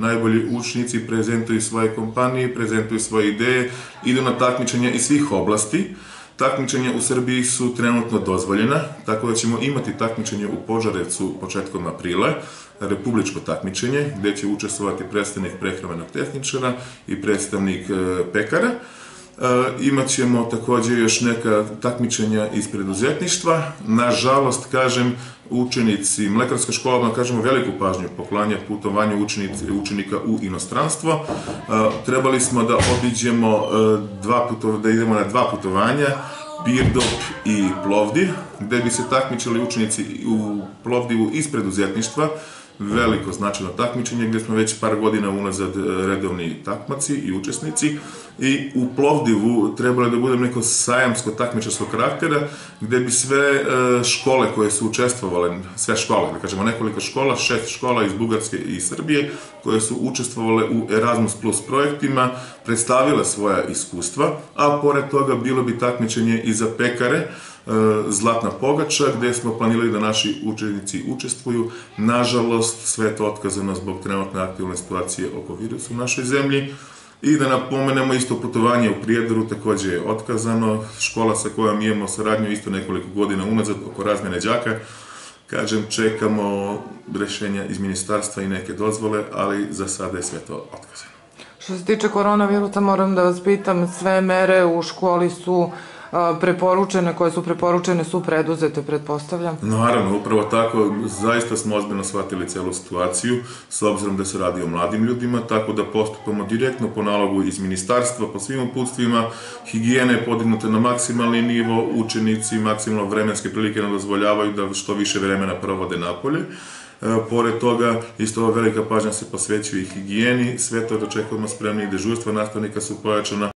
Najbolji učenici prezentuju svoje kompanije, prezentuju svoje ideje, idu na takmičenja iz svih oblasti. Takmičenja u Srbiji su trenutno dozvoljena, tako da ćemo imati takmičenje u Požarevcu početkom aprila, republičko takmičenje, gde će učestvovati predstavnik prehrambenog tehničara i predstavnik e, pekara. E, imat ćemo takođe još neka takmičenja iz preduzetništva. Nažalost, kažem, učenici mlekarska škola, da kažemo, veliku pažnju poklanja putovanju učenici, učenika u inostranstvo. E, trebali smo da obiđemo e, dva putova, da idemo na dva putovanja, Birdop i Plovdiv, gde bi se takmičili učenici u Plovdivu iz preduzetništva, veliko značajno takmičenje gde smo već par godina unazad e, redovni takmaci i učesnici. I u Plovdivu trebalo da bude neko sajamsko takmičarskog karaktera gde bi sve e, škole koje su učestvovale, sve škole, da kažemo nekoliko škola, šest škola iz Bugarske i Srbije koje su učestvovale u Erasmus Plus projektima, predstavile svoja iskustva, a pored toga bilo bi takmičenje i za pekare, Zlatna pogača, gde smo planirali da naši učenici učestvuju. Nažalost, sve je to otkazano zbog trenutne aktivne situacije oko virusa u našoj zemlji. I da napomenemo isto putovanje u Prijedoru takođe je otkazano. Škola sa kojom imamo saradnju isto nekoliko godina unazad oko razmene đaka. Kažem, čekamo rešenja iz ministarstva i neke dozvole, ali za sada je sve to otkazano. Što se tiče koronavirusa, moram da vas pitam, sve mere u školi su preporučene, koje su preporučene su preduzete, pretpostavljam? Naravno, upravo tako, zaista smo ozbiljno shvatili celu situaciju, s obzirom da se radi o mladim ljudima, tako da postupamo direktno po nalogu iz ministarstva, po svim uputstvima, higijene je podignute na maksimalni nivo, učenici maksimalno vremenske prilike nam dozvoljavaju da što više vremena provode napolje. E, pored toga, isto ova velika pažnja se posvećuje i higijeni, sve to dočekujemo spremni i dežurstva nastavnika su pojačana,